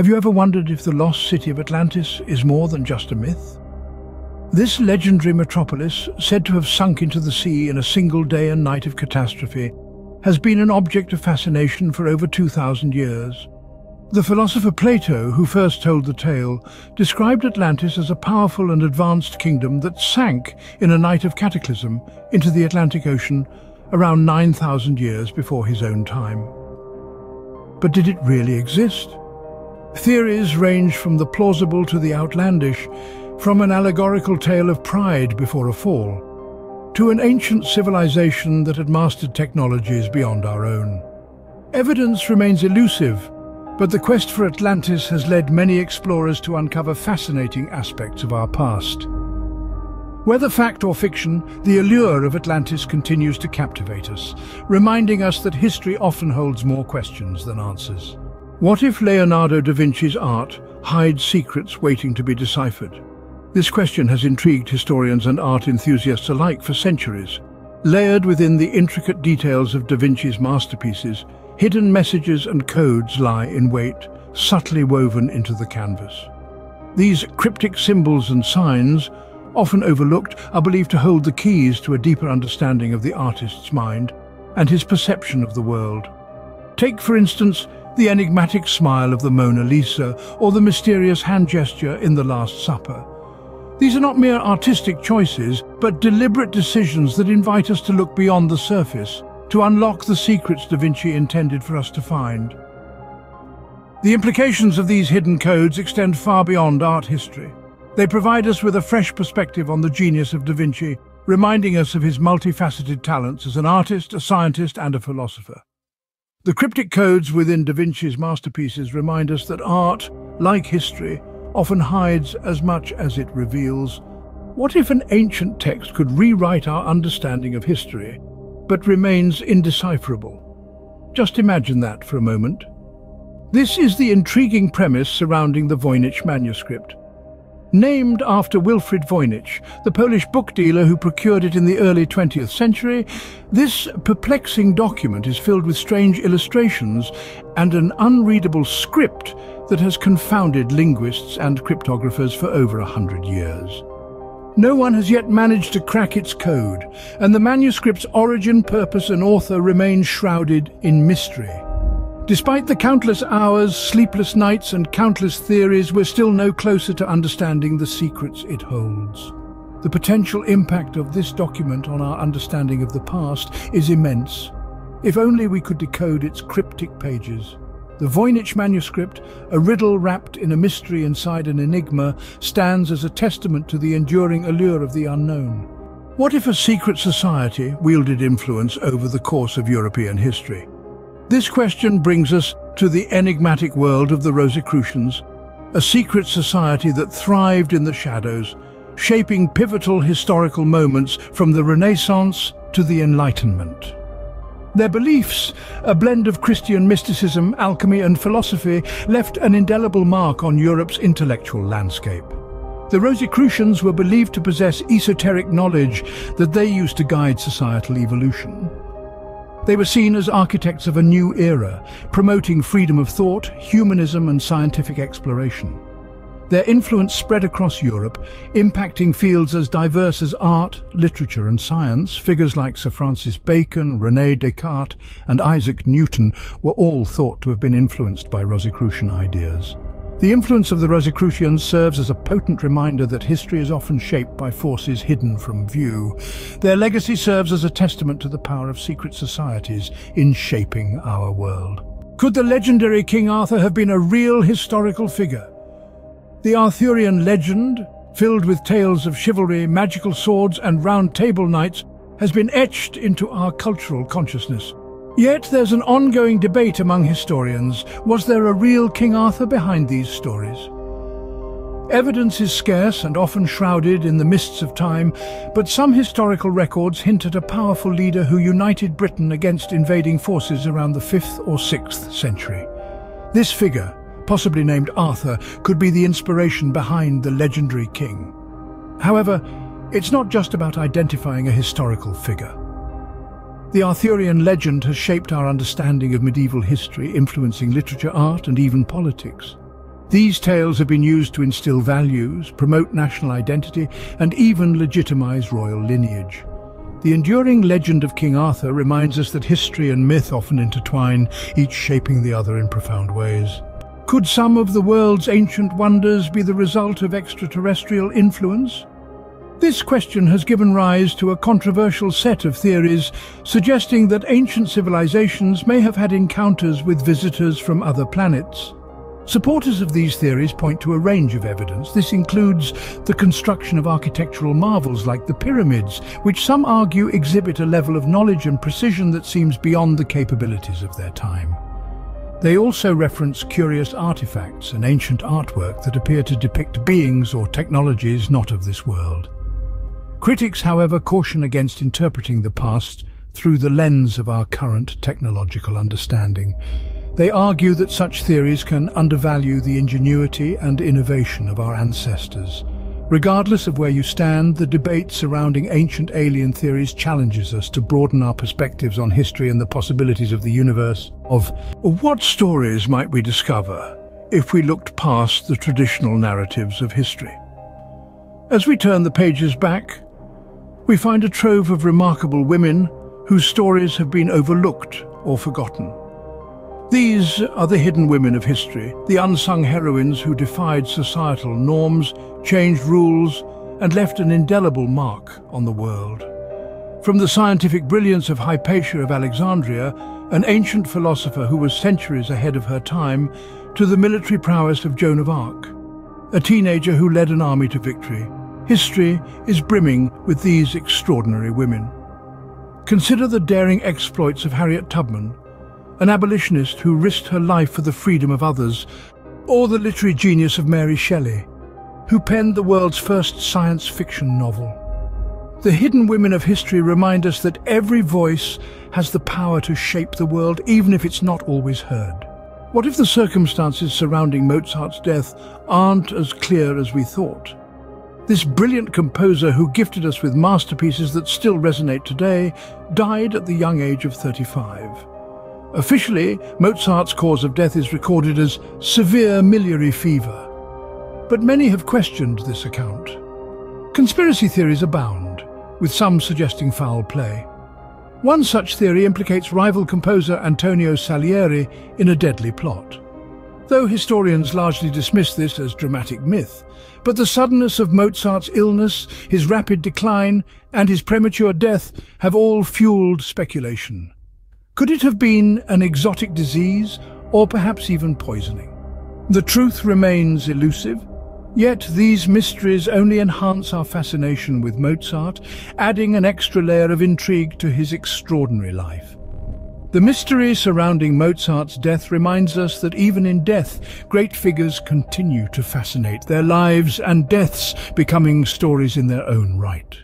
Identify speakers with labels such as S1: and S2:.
S1: Have you ever wondered if the lost city of Atlantis is more than just a myth? This legendary metropolis, said to have sunk into the sea in a single day and night of catastrophe, has been an object of fascination for over 2,000 years. The philosopher Plato, who first told the tale, described Atlantis as a powerful and advanced kingdom that sank in a night of cataclysm into the Atlantic Ocean around 9,000 years before his own time. But did it really exist? Theories range from the plausible to the outlandish, from an allegorical tale of pride before a fall, to an ancient civilization that had mastered technologies beyond our own. Evidence remains elusive, but the quest for Atlantis has led many explorers to uncover fascinating aspects of our past. Whether fact or fiction, the allure of Atlantis continues to captivate us, reminding us that history often holds more questions than answers. What if Leonardo da Vinci's art hides secrets waiting to be deciphered? This question has intrigued historians and art enthusiasts alike for centuries. Layered within the intricate details of da Vinci's masterpieces, hidden messages and codes lie in wait, subtly woven into the canvas. These cryptic symbols and signs, often overlooked, are believed to hold the keys to a deeper understanding of the artist's mind and his perception of the world. Take, for instance, the enigmatic smile of the Mona Lisa or the mysterious hand gesture in The Last Supper. These are not mere artistic choices, but deliberate decisions that invite us to look beyond the surface, to unlock the secrets Da Vinci intended for us to find. The implications of these hidden codes extend far beyond art history. They provide us with a fresh perspective on the genius of Da Vinci, reminding us of his multifaceted talents as an artist, a scientist and a philosopher. The cryptic codes within Da Vinci's masterpieces remind us that art, like history, often hides as much as it reveals. What if an ancient text could rewrite our understanding of history, but remains indecipherable? Just imagine that for a moment. This is the intriguing premise surrounding the Voynich manuscript. Named after Wilfrid Voynich, the Polish book dealer who procured it in the early 20th century, this perplexing document is filled with strange illustrations and an unreadable script that has confounded linguists and cryptographers for over a hundred years. No one has yet managed to crack its code, and the manuscript's origin, purpose and author remain shrouded in mystery. Despite the countless hours, sleepless nights and countless theories, we're still no closer to understanding the secrets it holds. The potential impact of this document on our understanding of the past is immense. If only we could decode its cryptic pages. The Voynich manuscript, a riddle wrapped in a mystery inside an enigma, stands as a testament to the enduring allure of the unknown. What if a secret society wielded influence over the course of European history? This question brings us to the enigmatic world of the Rosicrucians, a secret society that thrived in the shadows, shaping pivotal historical moments from the Renaissance to the Enlightenment. Their beliefs, a blend of Christian mysticism, alchemy and philosophy, left an indelible mark on Europe's intellectual landscape. The Rosicrucians were believed to possess esoteric knowledge that they used to guide societal evolution. They were seen as architects of a new era, promoting freedom of thought, humanism and scientific exploration. Their influence spread across Europe, impacting fields as diverse as art, literature and science. Figures like Sir Francis Bacon, René Descartes and Isaac Newton were all thought to have been influenced by Rosicrucian ideas. The influence of the Rosicrucians serves as a potent reminder that history is often shaped by forces hidden from view. Their legacy serves as a testament to the power of secret societies in shaping our world. Could the legendary King Arthur have been a real historical figure? The Arthurian legend, filled with tales of chivalry, magical swords and round table knights, has been etched into our cultural consciousness. Yet there's an ongoing debate among historians. Was there a real King Arthur behind these stories? Evidence is scarce and often shrouded in the mists of time, but some historical records hint at a powerful leader who united Britain against invading forces around the 5th or 6th century. This figure, possibly named Arthur, could be the inspiration behind the legendary king. However, it's not just about identifying a historical figure. The Arthurian legend has shaped our understanding of medieval history, influencing literature, art and even politics. These tales have been used to instill values, promote national identity, and even legitimize royal lineage. The enduring legend of King Arthur reminds us that history and myth often intertwine, each shaping the other in profound ways. Could some of the world's ancient wonders be the result of extraterrestrial influence? This question has given rise to a controversial set of theories suggesting that ancient civilizations may have had encounters with visitors from other planets. Supporters of these theories point to a range of evidence. This includes the construction of architectural marvels like the pyramids, which some argue exhibit a level of knowledge and precision that seems beyond the capabilities of their time. They also reference curious artifacts and ancient artwork that appear to depict beings or technologies not of this world. Critics, however, caution against interpreting the past through the lens of our current technological understanding. They argue that such theories can undervalue the ingenuity and innovation of our ancestors. Regardless of where you stand, the debate surrounding ancient alien theories challenges us to broaden our perspectives on history and the possibilities of the universe. Of what stories might we discover if we looked past the traditional narratives of history? As we turn the pages back, we find a trove of remarkable women whose stories have been overlooked or forgotten. These are the hidden women of history, the unsung heroines who defied societal norms, changed rules, and left an indelible mark on the world. From the scientific brilliance of Hypatia of Alexandria, an ancient philosopher who was centuries ahead of her time, to the military prowess of Joan of Arc, a teenager who led an army to victory. History is brimming with these extraordinary women. Consider the daring exploits of Harriet Tubman, an abolitionist who risked her life for the freedom of others, or the literary genius of Mary Shelley, who penned the world's first science fiction novel. The hidden women of history remind us that every voice has the power to shape the world, even if it's not always heard. What if the circumstances surrounding Mozart's death aren't as clear as we thought? This brilliant composer who gifted us with masterpieces that still resonate today died at the young age of 35. Officially, Mozart's cause of death is recorded as severe miliary fever, but many have questioned this account. Conspiracy theories abound, with some suggesting foul play. One such theory implicates rival composer Antonio Salieri in a deadly plot though historians largely dismiss this as dramatic myth. But the suddenness of Mozart's illness, his rapid decline, and his premature death have all fueled speculation. Could it have been an exotic disease, or perhaps even poisoning? The truth remains elusive, Yet these mysteries only enhance our fascination with Mozart, adding an extra layer of intrigue to his extraordinary life. The mystery surrounding Mozart's death reminds us that even in death, great figures continue to fascinate, their lives and deaths becoming stories in their own right.